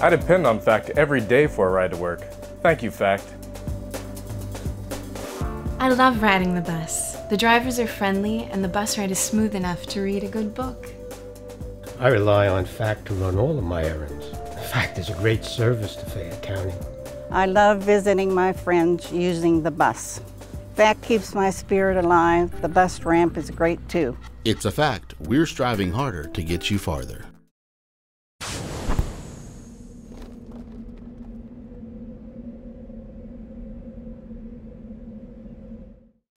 I depend on FACT every day for a ride to work. Thank you, FACT. I love riding the bus. The drivers are friendly, and the bus ride is smooth enough to read a good book. I rely on FACT to run all of my errands. FACT is a great service to Fayette County. I love visiting my friends using the bus. FACT keeps my spirit alive. The bus ramp is great too. It's a fact. We're striving harder to get you farther.